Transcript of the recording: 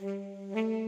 Mm-hmm.